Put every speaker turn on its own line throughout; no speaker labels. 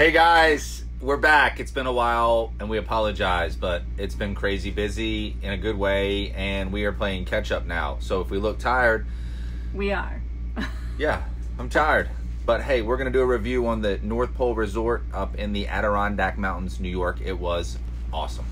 Hey guys, we're back. It's been a while and we apologize, but it's been crazy busy in a good way and we are playing catch up now. So if we look tired,
We are.
yeah, I'm tired. But hey, we're going to do a review on the North Pole Resort up in the Adirondack Mountains, New York. It was awesome.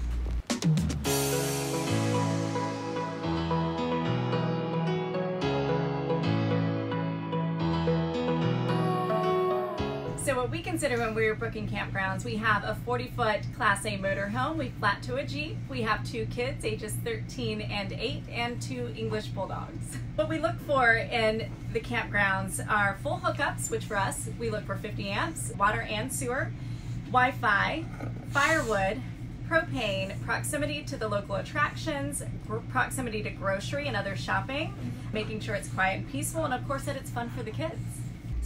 What we consider when we're booking campgrounds, we have a 40-foot Class A motorhome. We flat to a Jeep. We have two kids, ages 13 and 8, and two English bulldogs. What we look for in the campgrounds are full hookups, which for us, we look for 50 amps, water and sewer, Wi-Fi, firewood, propane, proximity to the local attractions, proximity to grocery and other shopping, making sure it's quiet and peaceful, and of course that it's fun for the kids.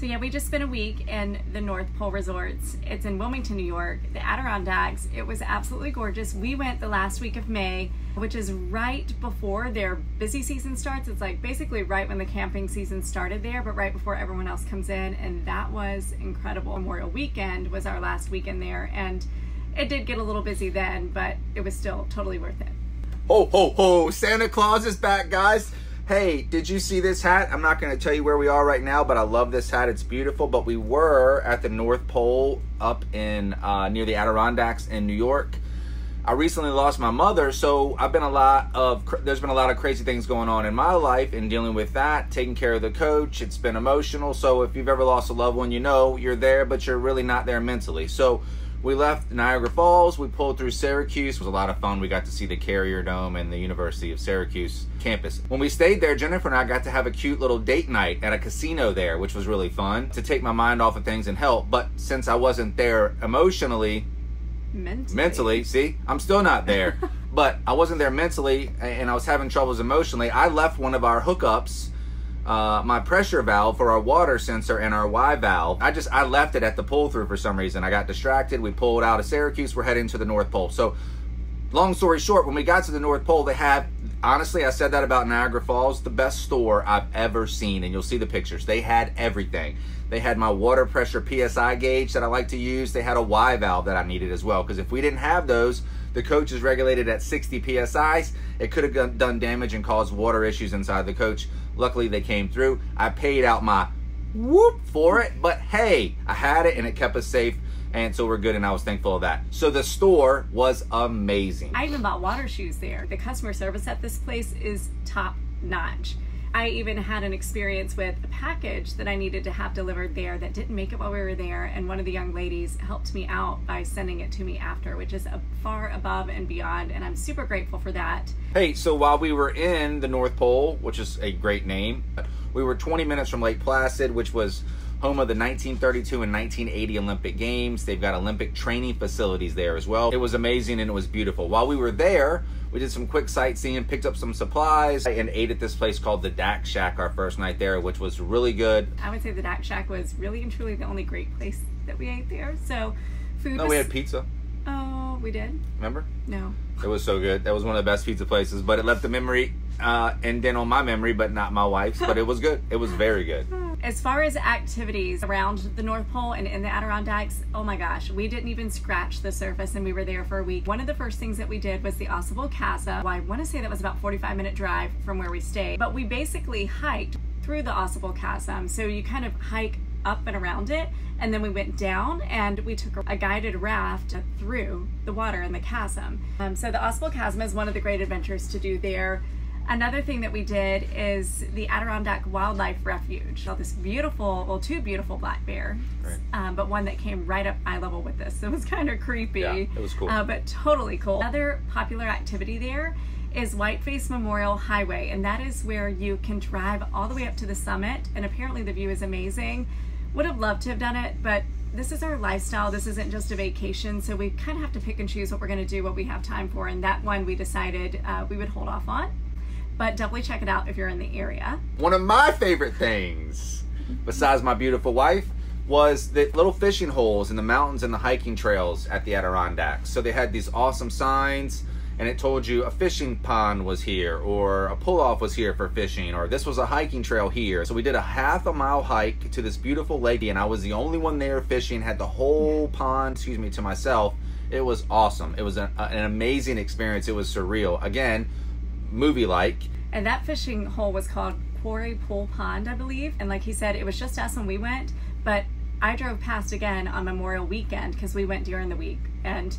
So yeah, we just spent a week in the North Pole Resorts. It's in Wilmington, New York, the Adirondacks. It was absolutely gorgeous. We went the last week of May, which is right before their busy season starts. It's like basically right when the camping season started there, but right before everyone else comes in, and that was incredible. Memorial weekend was our last weekend there, and it did get a little busy then, but it was still totally worth it.
Ho, ho, ho. Santa Claus is back, guys. Hey, did you see this hat? I'm not going to tell you where we are right now, but I love this hat. It's beautiful. But we were at the North Pole up in uh, near the Adirondacks in New York. I recently lost my mother, so I've been a lot of there's been a lot of crazy things going on in my life and dealing with that, taking care of the coach. It's been emotional. So if you've ever lost a loved one, you know you're there, but you're really not there mentally. So we left Niagara Falls. We pulled through Syracuse. It was a lot of fun. We got to see the Carrier Dome and the University of Syracuse campus. When we stayed there, Jennifer and I got to have a cute little date night at a casino there, which was really fun to take my mind off of things and help. But since I wasn't there emotionally,
Mentally.
mentally, see, I'm still not there. but I wasn't there mentally and I was having troubles emotionally. I left one of our hookups uh, my pressure valve for our water sensor and our Y valve. I just I left it at the pull through for some reason. I got distracted. We pulled out of Syracuse. We're heading to the North Pole. So, long story short, when we got to the North Pole, they had honestly I said that about Niagara Falls, the best store I've ever seen, and you'll see the pictures. They had everything. They had my water pressure PSI gauge that I like to use. They had a Y valve that I needed as well because if we didn't have those, the coach is regulated at 60 psi's. It could have done damage and caused water issues inside the coach. Luckily, they came through. I paid out my whoop for it, but hey, I had it and it kept us safe. And so we're good, and I was thankful of that. So the store was amazing.
I even bought water shoes there. The customer service at this place is top notch. I even had an experience with a package that I needed to have delivered there that didn't make it while we were there, and one of the young ladies helped me out by sending it to me after, which is far above and beyond, and I'm super grateful for that.
Hey, so while we were in the North Pole, which is a great name, we were 20 minutes from Lake Placid, which was home of the 1932 and 1980 Olympic Games. They've got Olympic training facilities there as well. It was amazing and it was beautiful. While we were there, we did some quick sightseeing, picked up some supplies, and ate at this place called the Dack Shack our first night there, which was really good.
I would say the Dack Shack was really and truly the only great place that we ate there. So, food
No,
was.
we had pizza.
Oh, we did?
Remember?
No.
It was so good. That was one of the best pizza places, but it left a memory uh, and then on my memory, but not my wife's. But it was good. It was very good.
As far as activities around the North Pole and in the Adirondacks, oh my gosh, we didn't even scratch the surface and we were there for a week. One of the first things that we did was the Ausable Chasm. Well, I want to say that was about 45 minute drive from where we stayed, but we basically hiked through the Ausable Chasm. So you kind of hike up and around it, and then we went down and we took a guided raft through the water in the chasm. Um, so the Ausable Chasm is one of the great adventures to do there. Another thing that we did is the Adirondack Wildlife Refuge. Saw this beautiful, well, two beautiful black bears,
Right.
um, but one that came right up eye level with us. It was kind of creepy.
Yeah, it was cool.
Uh, but totally cool. Another popular activity there is Whiteface Memorial Highway, and that is where you can drive all the way up to the summit. And apparently, the view is amazing. Would have loved to have done it, but this is our lifestyle. This isn't just a vacation, so we kind of have to pick and choose what we're going to do, what we have time for. And that one we decided uh, we would hold off on. But definitely check it out if you're in the area.
One of my favorite things, besides my beautiful wife, was the little fishing holes in the mountains and the hiking trails at the Adirondacks. So they had these awesome signs and it told you a fishing pond was here or a pull off was here for fishing or this was a hiking trail here. So we did a half a mile hike to this beautiful lake and I was the only one there fishing, had the whole pond, excuse me, to myself. It was awesome. It was an, an amazing experience. It was surreal. Again, movie like.
And that fishing hole was called Quarry Pool Pond, I believe. And like he said, it was just us when we went, but I drove past again on Memorial weekend because we went during the week and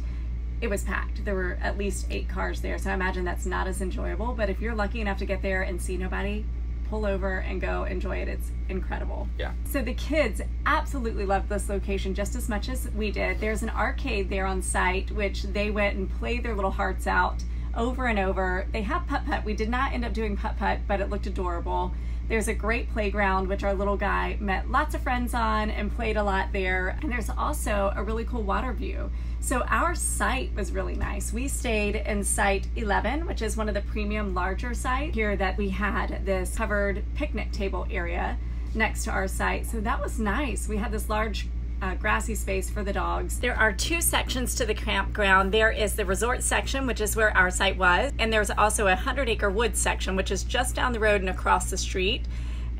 it was packed. There were at least eight cars there, so I imagine that's not as enjoyable. But if you're lucky enough to get there and see nobody, pull over and go enjoy it. It's incredible.
Yeah.
So the kids absolutely loved this location just as much as we did. There's an arcade there on site, which they went and played their little hearts out over and over. They have putt putt. We did not end up doing putt putt, but it looked adorable. There's a great playground, which our little guy met lots of friends on and played a lot there. And there's also a really cool water view. So our site was really nice. We stayed in site 11, which is one of the premium larger sites here that we had this covered picnic table area next to our site. So that was nice. We had this large uh, grassy space for the dogs. There are two sections to the campground. There is the resort section, which is where our site was, and there's also a 100 acre woods section, which is just down the road and across the street.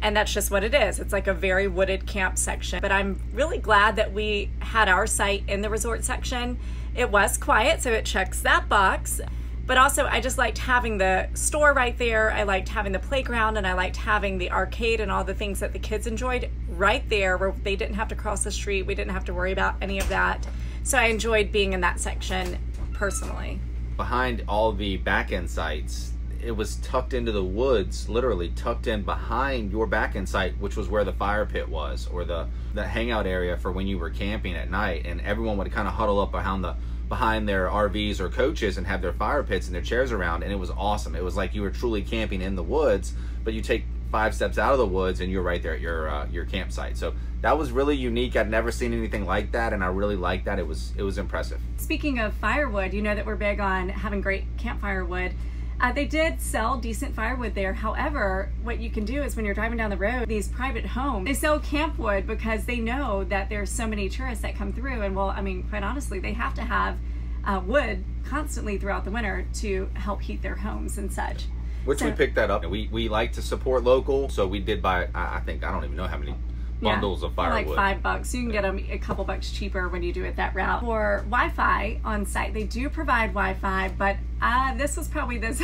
And that's just what it is. It's like a very wooded camp section. But I'm really glad that we had our site in the resort section. It was quiet, so it checks that box. But also, I just liked having the store right there. I liked having the playground and I liked having the arcade and all the things that the kids enjoyed right there where they didn't have to cross the street. We didn't have to worry about any of that. So I enjoyed being in that section personally.
Behind all the back end sites, it was tucked into the woods, literally tucked in behind your back end site, which was where the fire pit was or the, the hangout area for when you were camping at night. And everyone would kind of huddle up behind the behind their RVs or coaches and have their fire pits and their chairs around and it was awesome. It was like you were truly camping in the woods, but you take five steps out of the woods and you're right there at your uh, your campsite. So that was really unique. I'd never seen anything like that and I really liked that. It was it was impressive.
Speaking of firewood, you know that we're big on having great campfire wood. Uh, they did sell decent firewood there. However, what you can do is when you're driving down the road, these private homes, they sell camp wood because they know that there's so many tourists that come through. And well, I mean, quite honestly, they have to have uh, wood constantly throughout the winter to help heat their homes and such.
Which so, we picked that up. We, we like to support local, so we did buy, I, I think, I don't even know how many bundles
yeah,
of firewood.
Like five bucks. You can get them a couple bucks cheaper when you do it that route. For Wi-Fi on site, they do provide Wi-Fi, but uh, this was probably this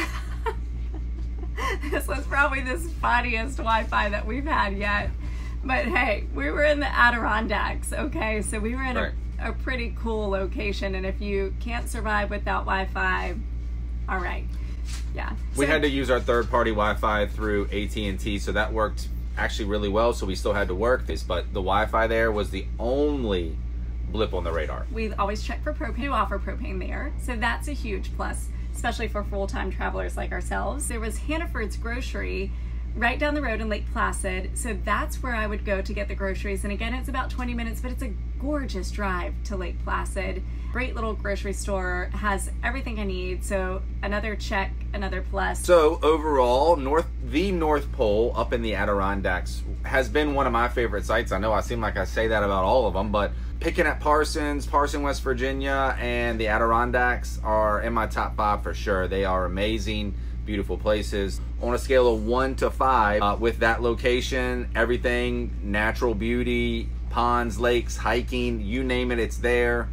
this was probably the spottiest Wi-Fi that we've had yet. But hey, we were in the Adirondacks, okay? So we were in right. a, a pretty cool location, and if you can't survive without Wi-Fi, all right, yeah.
We so, had to use our third-party Wi-Fi through AT&T, so that worked actually really well. So we still had to work this, but the Wi-Fi there was the only blip on the radar.
We always check for propane. We offer propane there, so that's a huge plus especially for full-time travelers like ourselves. There was Hannaford's Grocery right down the road in Lake Placid. So that's where I would go to get the groceries. And again, it's about 20 minutes, but it's a gorgeous drive to Lake Placid. Great little grocery store, has everything I need. So another check, another plus.
So overall, North the North Pole up in the Adirondacks has been one of my favorite sites. I know I seem like I say that about all of them, but picking at Parsons, Parson, West Virginia, and the Adirondacks are in my top five for sure. They are amazing, beautiful places. On a scale of one to five, uh, with that location, everything, natural beauty, ponds, lakes, hiking, you name it, it's there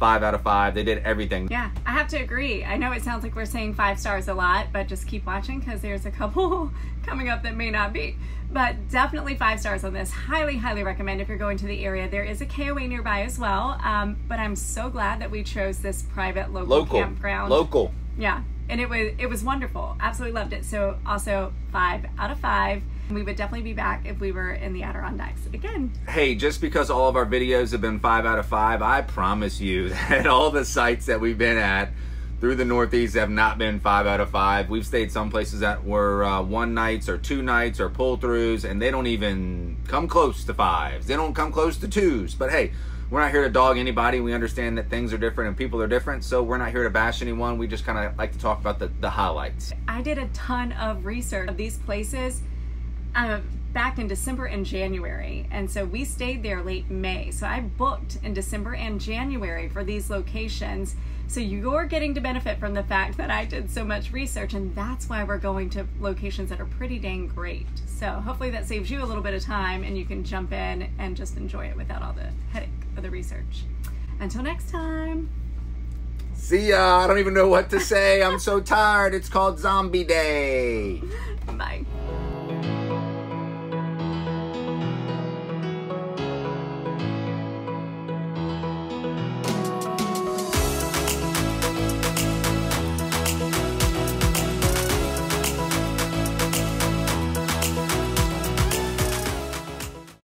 five out of five. They did everything.
Yeah, I have to agree. I know it sounds like we're saying five stars a lot, but just keep watching because there's a couple coming up that may not be. But definitely five stars on this. Highly, highly recommend if you're going to the area. There is a KOA nearby as well, um, but I'm so glad that we chose this private local,
local
campground.
Local.
Yeah, and it was it was wonderful. Absolutely loved it. So also five out of five. We would definitely be back if we were in the Adirondacks again.
Hey, just because all of our videos have been five out of five, I promise you that all the sites that we've been at through the Northeast have not been five out of five. We've stayed some places that were uh, one nights or two nights or pull throughs, and they don't even come close to fives. They don't come close to twos. But hey, we're not here to dog anybody. We understand that things are different and people are different, so we're not here to bash anyone. We just kind of like to talk about the, the highlights.
I did a ton of research of these places. Uh, back in December and January. And so we stayed there late May. So I booked in December and January for these locations. So you're getting to benefit from the fact that I did so much research, and that's why we're going to locations that are pretty dang great. So hopefully that saves you a little bit of time and you can jump in and just enjoy it without all the headache of the research. Until next time.
See ya. I don't even know what to say. I'm so tired. It's called Zombie Day.